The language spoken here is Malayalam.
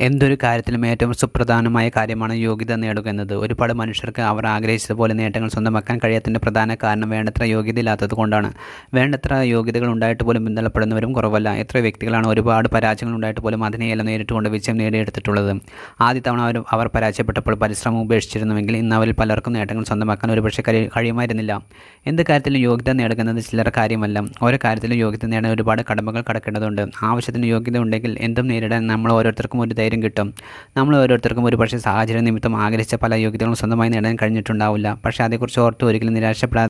എന്തൊരു കാര്യത്തിലും ഏറ്റവും സുപ്രധാനമായ കാര്യമാണ് യോഗ്യത നേടുക എന്നത് ഒരുപാട് മനുഷ്യർക്ക് അവർ ആഗ്രഹിച്ചതുപോലെ നേട്ടങ്ങൾ സ്വന്തമാക്കാൻ കഴിയാത്തതിന്റെ പ്രധാന കാരണം വേണ്ടത്ര യോഗ്യത ഇല്ലാത്തത് കൊണ്ടാണ്. വേണ്ടത്ര യോഗ്യതകൾ ഉണ്ടായിട്ട് പോലും പിന്തള്ളപ്പെടുന്നവരും കുറവല്ല. എത്ര വ്യക്തികളാണ് ഒരുപാട് പരാജയങ്ങൾ ഉണ്ടായിട്ട് പോലും അതിനെയെല്ലാം നേരിട്ടുകൊണ്ട് വിജയം നേടിയെടുത്തിട്ടുള്ളത്. ആദ്യ തവണ അവർ അവർ പരാജയപ്പെട്ടപ്പോൾ പരിശ്രമം ഉപേക്ഷിച്ചിരുന്നുവെങ്കിൽ ഇന്ന് അവരിൽ പലർക്കും നേട്ടങ്ങൾ സ്വന്തമാക്കാൻ ഒരുപക്ഷെ കഴി കഴിയുമായിരുന്നില്ല. എന്ത് കാര്യത്തിലും യോഗ്യത നേടുന്നത് ചിലർ കാര്യമല്ല. ഓരോ കാര്യത്തിലും യോഗ്യത നേടാൻ ഒരുപാട് കടമകൾ കടക്കേണ്ടതുണ്ട്. ആവശ്യത്തിന് യോഗ്യത ഉണ്ടെങ്കിൽ എന്തും നേരിടാൻ നമ്മൾ ഓരോരുത്തർക്കും ഒരു ധൈര്യം കിട്ടും. നമ്മൾ ഓരോരുത്തർക്കും ഒരു പക്ഷേ സാഹചര്യ നിമിത്തം ആഗ്രഹിച്ച പല യോഗ്യതകളും സ്വന്തമായി നേടാൻ കഴിഞ്ഞിട്ടുണ്ടാവില്ല. പക്ഷേ അതേക്കുറിച്ച് ഓർത്ത് ഒരിക്കലും നിരാശപ്പെടാതെ